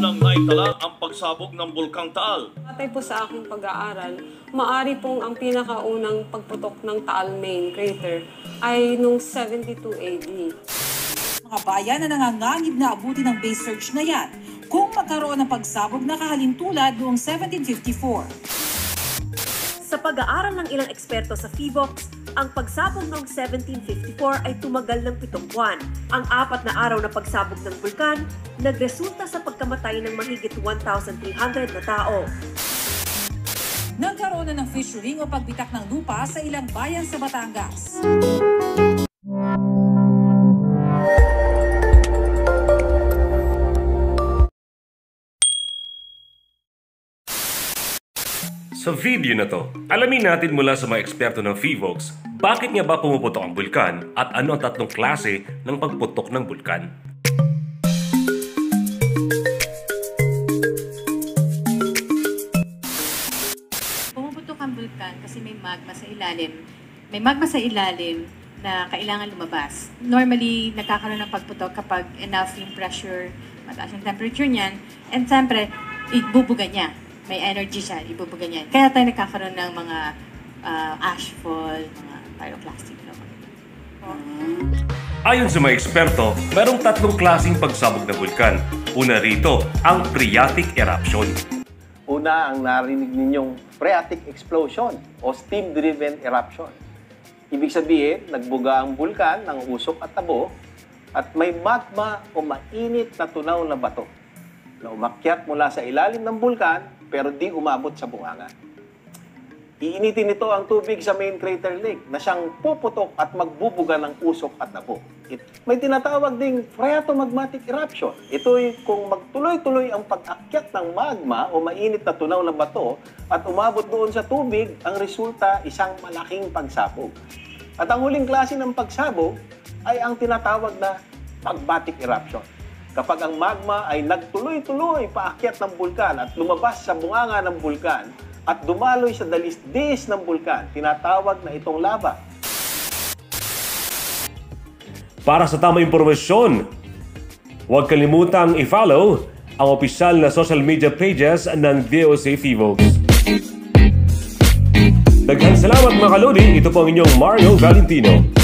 unang naitala ang pagsabog ng Bulkang Taal. Patay po sa aking pag-aaral, maari pong ang pinakaunang pagputok ng Taal Main crater ay nung 72 AD. Mga bayan na nangangangib na abutin ng base search na yan kung magkaroon ng pagsabog na kahalintulad noong 1754. Sa pag-aaral ng ilang eksperto sa PHIVOX, ang pagsabog noong 1754 ay tumagal ng pitong buwan. Ang apat na araw na pagsabog ng bulkan nagresulta sa pagkamatay ng mahigit 1,300 na tao. Nagkaroon na ng fissuring o pagbitak ng lupa sa ilang bayan sa Batangas. Sa video na to, alamin natin mula sa mga eksperto ng FIVOX bakit nga ba pumuputok ang bulkan at ano ang tatlong klase ng pagputok ng bulkan. Pumuputok ang bulkan kasi may magma sa ilalim. May magma sa ilalim na kailangan lumabas. Normally, nagkakaroon ng pagputok kapag enough yung pressure, mataas yung temperature niyan, and siyempre, ibubuga niya. May energy siya, ibubuga niya. Kaya tayo nagkakaroon ng mga uh, ashfall, mga pyroclastic. No? Ayon sa mga eksperto, merong tatlong klaseng pagsabog ng bulkan. Una rito, ang phreatic eruption. Una ang narinig ninyong phreatic explosion o steam-driven eruption. Ibig sabihin, nagbuga ang bulkan ng usok at tabo at may magma o mainit na tunaw na bato na umakyat mula sa ilalim ng bulkan pero di umabot sa bunganga. Iinitin nito ang tubig sa main crater lake na siyang puputok at magbubuga ng usok at tabo. It, may tinatawag ding phreatomagmatic eruption. Ito ay kung magtuloy-tuloy ang pag-akyat ng magma o mainit na tunaw na bato at umabot doon sa tubig, ang resulta isang malaking pagsabog. At ang huling klase ng pagsabog ay ang tinatawag na magmatic eruption. Kapag ang magma ay nagtuloy-tuloy paakyat ng bulkan at lumabas sa bunganga ng bulkan, at dumaloy sa dalisdis ng bulkan, tinatawag na itong lava. Para sa tamang impormasyon, huwag kalimutang i-follow ang opisyal na social media pages ng DOC FIVOX. Daghang salamat mga kalodi, ito po ang inyong Mario Valentino.